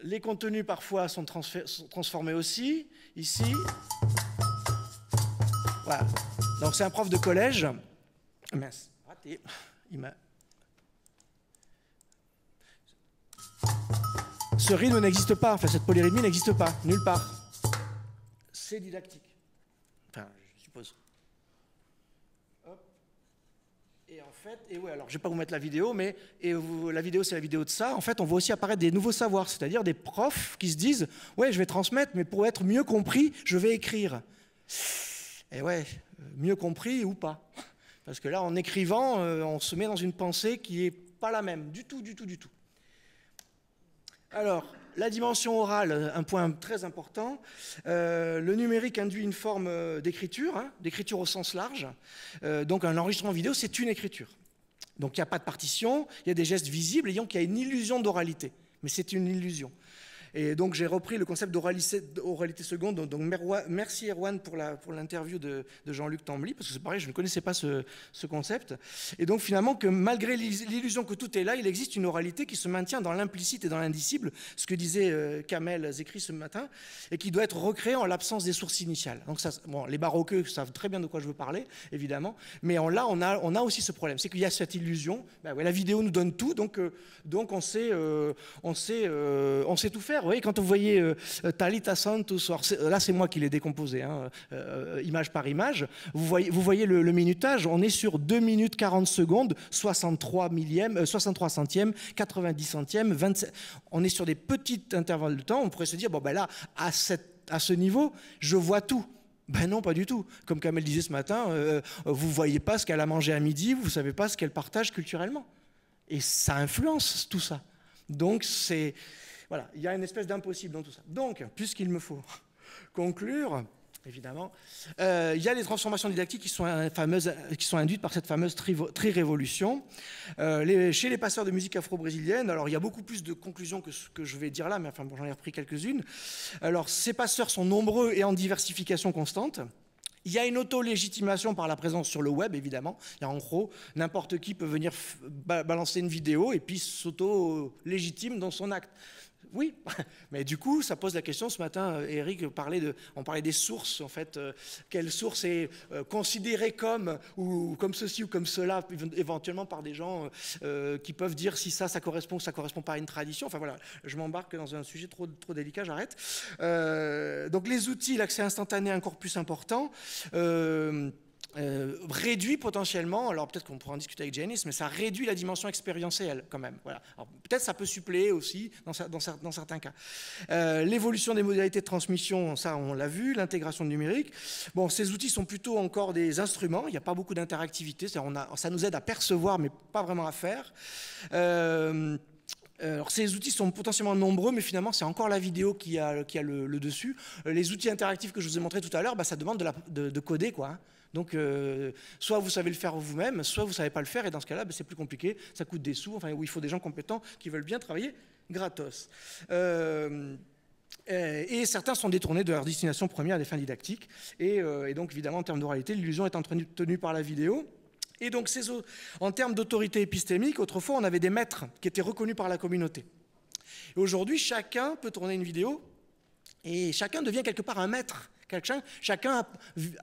Les contenus parfois sont, sont transformés aussi. Ici, voilà. Donc c'est un prof de collège. Mince. Ce rythme n'existe pas, enfin cette polyrythmie n'existe pas, nulle part. C'est didactique. Enfin, je suppose. Et en fait, et ouais, alors je vais pas vous mettre la vidéo, mais et la vidéo c'est la vidéo de ça. En fait, on voit aussi apparaître des nouveaux savoirs, c'est-à-dire des profs qui se disent, ouais, je vais transmettre, mais pour être mieux compris, je vais écrire. Et ouais, mieux compris ou pas. Parce que là, en écrivant, euh, on se met dans une pensée qui n'est pas la même, du tout, du tout, du tout. Alors, la dimension orale, un point très important. Euh, le numérique induit une forme euh, d'écriture, hein, d'écriture au sens large. donc un enregistrement vidéo, c'est une écriture. Donc il n'y a pas de partition, il y a des gestes visibles, ayant qu'il y a une illusion d'oralité. Mais c'est une illusion. Et donc j'ai repris le concept d'oralité seconde. Donc, merci Erwan pour l'interview de, Jean-Luc Tambly, parce que c'est pareil, je ne connaissais pas ce, concept. Et donc finalement que malgré l'illusion que tout est là, il existe une oralité qui se maintient dans l'implicite et dans l'indicible, ce que disait euh, Kamel Zécry ce matin, et qui doit être recréée en l'absence des sources initiales. Donc les baroqueux savent très bien de quoi je veux parler, évidemment, mais là on a, aussi ce problème, c'est qu'il y a cette illusion. Ben la vidéo nous donne tout, donc, euh, euh, on sait tout faire voyez, quand vous voyez euh, Talita Santos, là c'est moi qui l'ai décomposé, hein, euh, image par image, vous voyez, vous le, minutage, on est sur 2 minutes 40 secondes, 63 millièmes, 63 euh, centièmes, 90 centièmes, 27. On est sur des petits intervalles de temps, on pourrait se dire, bon ben là, à ce niveau, je vois tout. Ben non, pas du tout. Comme Kamel disait ce matin, euh, vous voyez pas ce qu'elle a mangé à midi, vous ne savez pas ce qu'elle partage culturellement. Et ça influence tout ça. Donc c'est voilà, il y a une espèce d'impossible dans tout ça. Donc, puisqu'il me faut conclure, évidemment. Euh, il y a les transformations didactiques qui sont, fameuses, qui sont induites par cette fameuse tri-révolution. Euh, chez les passeurs de musique afro-brésilienne, alors il y a beaucoup plus de conclusions que ce que je vais dire là, mais enfin bon, j'en ai repris quelques-unes. Alors ces passeurs sont nombreux et en diversification constante. Il y a une auto-légitimation par la présence sur le web, évidemment. Il en gros, n'importe qui peut venir balancer une vidéo et puis s'auto-légitime dans son acte. Oui, mais du coup, ça pose la question. Ce matin, euh, Eric parlait de, on parlait des sources, en fait. Euh, quelle source est euh, considérée comme ou comme ceci ou comme cela, éventuellement par des gens qui peuvent dire si ça, ça correspond ou ça correspond pas à une tradition. Enfin voilà, je m'embarque dans un sujet trop, trop délicat, j'arrête. donc les outils, l'accès instantané, encore plus important. Euh, réduit potentiellement, alors peut-être qu'on pourra en discuter avec Janice, mais ça réduit la dimension expérientielle quand même. Voilà. Peut-être ça peut suppléer aussi dans, certains cas. Euh, l'évolution des modalités de transmission, ça on l'a vu, l'intégration numérique. Bon, ces outils sont plutôt encore des instruments, il n'y a pas beaucoup d'interactivité, ça nous aide à percevoir mais pas vraiment à faire. Euh, alors, ces outils sont potentiellement nombreux, mais finalement, c'est encore la vidéo qui a, le, dessus. Les outils interactifs que je vous ai montrés tout à l'heure, bah, ça demande de, de, coder, quoi. Donc, euh, soit vous savez le faire vous-même, soit vous ne savez pas le faire, et dans ce cas-là, ben, c'est plus compliqué, ça coûte des sous, enfin, où il faut des gens compétents qui veulent bien travailler gratos. Euh, et certains sont détournés de leur destination première à des fins didactiques. Et, euh, donc, évidemment, en termes d'oralité, l'illusion est tenue par la vidéo. Et donc, en termes d'autorité épistémique, autrefois, on avait des maîtres qui étaient reconnus par la communauté. Et aujourd'hui, chacun peut tourner une vidéo et chacun devient quelque part un maître. chacun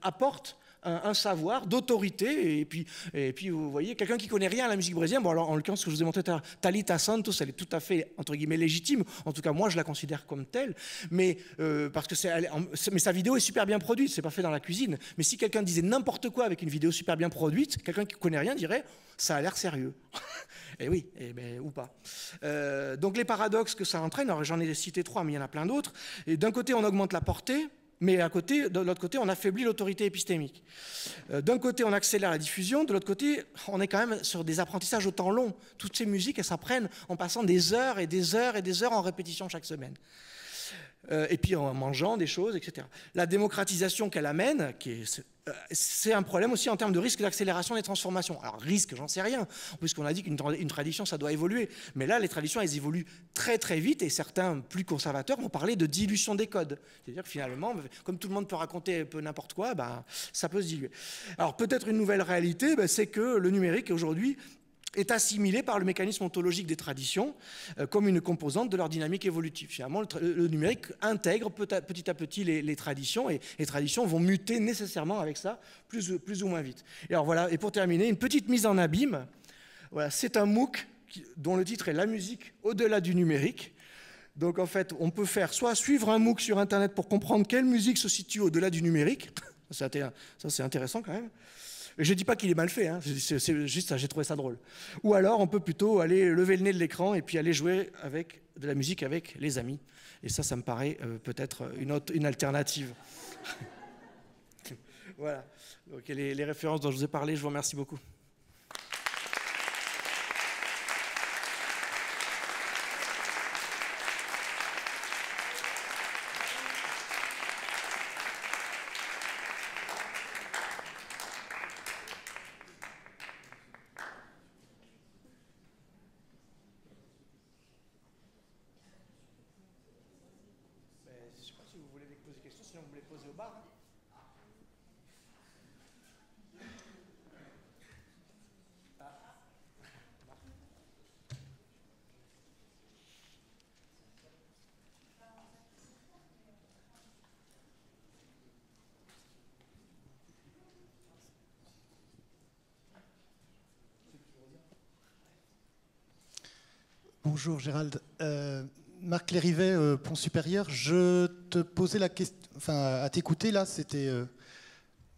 apporte un, savoir d'autorité. Et puis, et puis, vous voyez, quelqu'un qui connaît rien à la musique brésilienne, bon, alors en l'occurrence, ce que je vous ai montré Talita Santos, elle est tout à fait, entre guillemets, légitime. En tout cas, moi, je la considère comme telle. Mais, euh, parce que c'est, mais sa vidéo est super bien produite, c'est pas fait dans la cuisine. Mais si quelqu'un disait n'importe quoi avec une vidéo super bien produite, quelqu'un qui connaît rien dirait ça a l'air sérieux. et eh oui, et eh ben, ou pas. Euh, donc les paradoxes que ça entraîne, j'en ai cité trois, mais il y en a plein d'autres. Et d'un côté, on augmente la portée, mais à côté, de l'autre côté, on affaiblit l'autorité épistémique. Euh, d'un côté, on accélère la diffusion, de l'autre côté, on est quand même sur des apprentissages au temps long. Toutes ces musiques, elles s'apprennent en passant des heures et des heures et des heures en répétition chaque semaine. Euh, et puis en mangeant des choses, etc. La démocratisation qu'elle amène, euh, c'est un problème aussi en termes de risque d'accélération des transformations. Alors risque, j'en sais rien, puisqu'on a dit qu'une tradition, ça doit évoluer. Mais là, les traditions, elles évoluent très très vite, et certains plus conservateurs vont parler de dilution des codes. C'est-à-dire que finalement, comme tout le monde peut raconter peu n'importe quoi, bah, ça peut se diluer. Alors peut-être une nouvelle réalité, bah, c'est que le numérique aujourd'hui est assimilé par le mécanisme ontologique des traditions euh, comme une composante de leur dynamique évolutive. Finalement, le, numérique intègre petit à petit les, traditions et les traditions vont muter nécessairement avec ça, plus, ou moins vite. Et alors voilà, et pour terminer, une petite mise en abîme. Voilà, c'est un MOOC dont le titre est La musique au-delà du numérique. Donc en fait, on peut faire soit suivre un MOOC sur Internet pour comprendre quelle musique se situe au-delà du numérique, ça c'est intéressant quand même, je ne dis pas qu'il est mal fait, hein. c'est juste j'ai trouvé ça drôle. Ou alors, on peut plutôt aller lever le nez de l'écran et puis aller jouer avec de la musique avec les amis. Et ça, ça me paraît euh, peut-être une, une alternative. voilà. Donc, les, les références dont je vous ai parlé, je vous remercie beaucoup. Bonjour Gérald. Euh, Marc Lérivet, euh, Pont Supérieur. Je te posais la question, enfin à t'écouter là, c'était euh,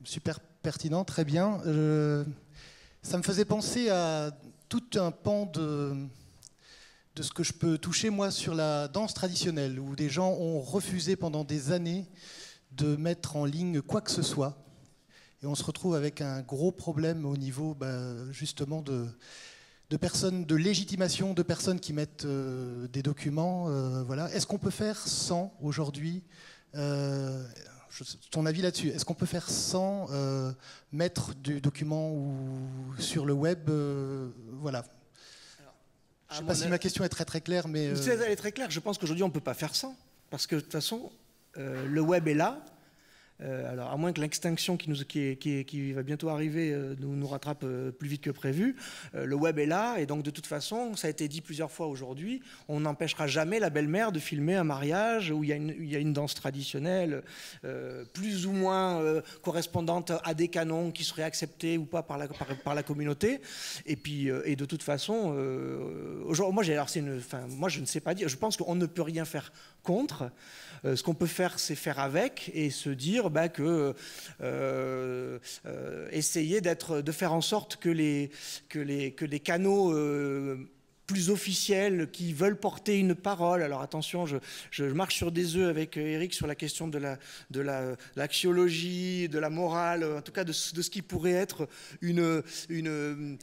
super pertinent, très bien. ça me faisait penser à tout un pan de, de ce que je peux toucher, moi, sur la danse traditionnelle, où des gens ont refusé pendant des années de mettre en ligne quoi que ce soit. Et on se retrouve avec un gros problème au niveau, bah, justement, de, de personnes, de légitimation, de personnes qui mettent euh, des documents. Euh, voilà. Est-ce qu'on peut faire sans aujourd'hui euh, ton avis là-dessus Est-ce qu'on peut faire sans mettre du document ou sur le web Voilà. Je ne sais pas si ma question est très très claire, mais... Elle est très claire. Je pense qu'aujourd'hui, on ne peut pas faire sans. Parce que de toute façon, le web est là, euh, alors, à moins que l'extinction qui, va bientôt arriver euh, nous, rattrape euh, plus vite que prévu, le web est là, et donc de toute façon, ça a été dit plusieurs fois aujourd'hui, on n'empêchera jamais la belle-mère de filmer un mariage où il y a une, danse traditionnelle plus ou moins correspondante à des canons qui seraient acceptés ou pas par la, communauté. Et puis, et de toute façon, moi, moi, je ne sais pas dire, je pense qu'on ne peut rien faire contre. Euh, ce qu'on peut faire, c'est faire avec et se dire bah, que euh, euh, essayer d'être, de faire en sorte que les, que les, que les canaux plus officiels qui veulent porter une parole. Alors attention, je, marche sur des œufs avec Eric sur la question de la de l'axiologie, de la morale, en tout cas de, de ce qui pourrait être une une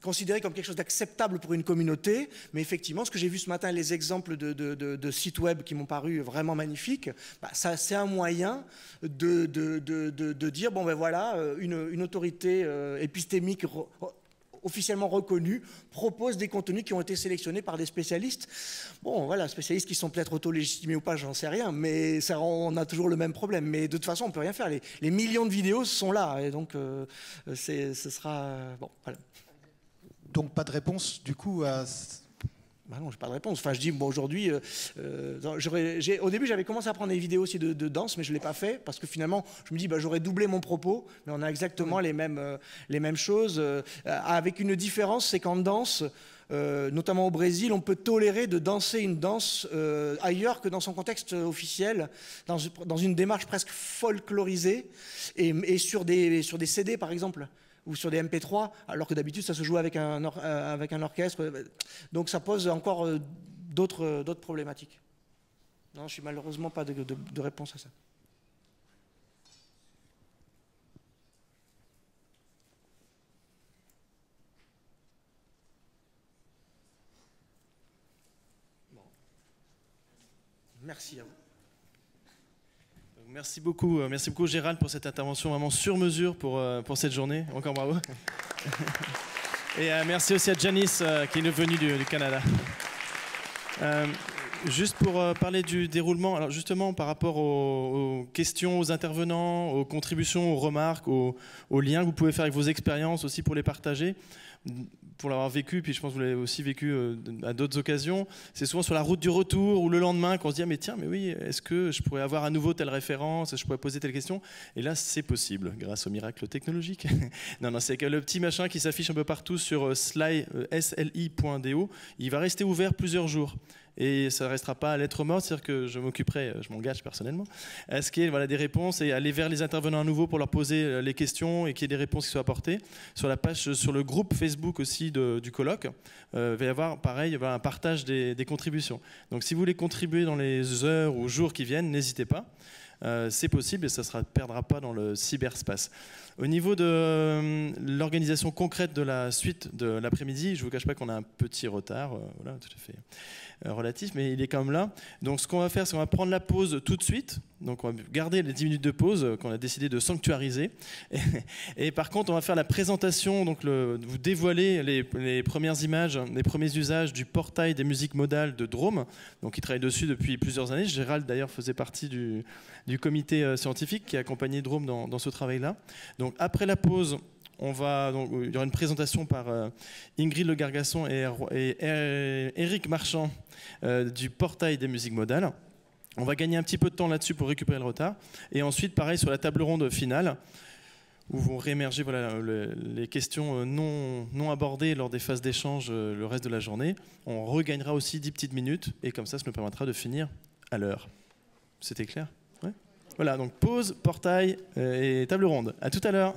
considéré comme quelque chose d'acceptable pour une communauté. Mais effectivement, ce que j'ai vu ce matin, les exemples de, sites web qui m'ont paru vraiment magnifiques, bah, ça, c'est un moyen de, dire, bon ben voilà, euh, une, autorité euh, épistémique officiellement reconnue propose des contenus qui ont été sélectionnés par des spécialistes. Bon, voilà, spécialistes qui sont peut-être auto-légitimés ou pas, j'en sais rien, mais ça, on a toujours le même problème. Mais de toute façon, on peut rien faire. Les, millions de vidéos sont là, et donc euh, ce sera bon. Voilà. Donc pas de réponse du coup à... Bah non, j'ai pas de réponse. Enfin, je dis, bon, aujourd'hui, euh, euh, au début, j'avais commencé à prendre des vidéos aussi de, danse, mais je ne l'ai pas fait parce que finalement, je me dis, bah, j'aurais doublé mon propos, mais on a exactement les, mêmes, euh, les mêmes choses, avec une différence, c'est qu'en danse, notamment au Brésil, on peut tolérer de danser une danse ailleurs que dans son contexte officiel, dans, dans une démarche presque folklorisée, et, et, sur, des, sur des CD, par exemple ou sur des MP3, alors que d'habitude ça se joue avec un, euh, avec un orchestre. Donc ça pose encore euh, d'autres problématiques. Non, je suis malheureusement pas de, de, réponse à ça. Merci à vous. Merci beaucoup, euh, merci beaucoup Gérald pour cette intervention vraiment sur mesure pour, euh, pour cette journée. Encore bravo. Et euh, merci aussi à Janice qui est venue du, Canada. Juste pour parler du déroulement, alors justement par rapport aux, questions, aux intervenants, aux contributions, aux remarques, aux, liens que vous pouvez faire avec vos expériences aussi pour les partager pour l'avoir vécu, puis je pense que vous l'avez aussi vécu euh, à d'autres occasions, c'est souvent sur la route du retour ou le lendemain qu'on se dit ah, mais tiens mais oui est-ce que je pourrais avoir à nouveau telle référence, je pourrais poser telle question? Et là c'est possible grâce au miracle technologique. non non c'est que le petit machin qui s'affiche un peu partout sur euh, sli.do, euh, il va rester ouvert plusieurs jours et ça ne restera pas à lettre morte, c'est-à-dire que je m'occuperai, je m'engage personnellement, à ce qu'il y ait des réponses et aller vers les intervenants à nouveau pour leur poser euh, les questions et qu'il y ait des réponses qui soient apportées. Sur la page, sur le groupe Facebook aussi du colloque, euh, il va y avoir pareil un partage des, contributions. Donc si vous voulez contribuer dans les heures ou jours qui viennent, n'hésitez pas. Euh, c'est possible et ça ne perdra pas dans le cyberspace. Au niveau de l'organisation concrète de la suite de l'après-midi, je ne vous cache pas qu'on a un petit retard, voilà, tout à fait. Euh, relatif, mais il est quand même là. Donc ce qu'on va faire, c'est qu'on va prendre la pause tout de suite. Donc on va garder les 10 minutes de pause euh, qu'on a décidé de sanctuariser. Et, par contre, on va faire la présentation, donc vous dévoiler les, premières images, les premiers usages du portail des musiques modales de Drôme. Donc il travaille dessus depuis plusieurs années. Gérald d'ailleurs faisait partie du, comité euh, scientifique qui a accompagné Drôme dans, ce travail-là. Donc après la pause, on va, donc, il y aura une présentation par euh, Ingrid Le Gargasson et, Eric Marchand euh, du portail des musiques modales. On va gagner un petit peu de temps là-dessus pour récupérer le retard. Et ensuite, pareil, sur la table ronde finale, où vont réémerger les questions euh, non, non abordées lors des phases d'échange le reste de la journée. On regagnera aussi 10 petites minutes, et comme ça, ça nous permettra de finir à l'heure. C'était clair? Voilà, donc pause, portail et table ronde. À tout à l'heure.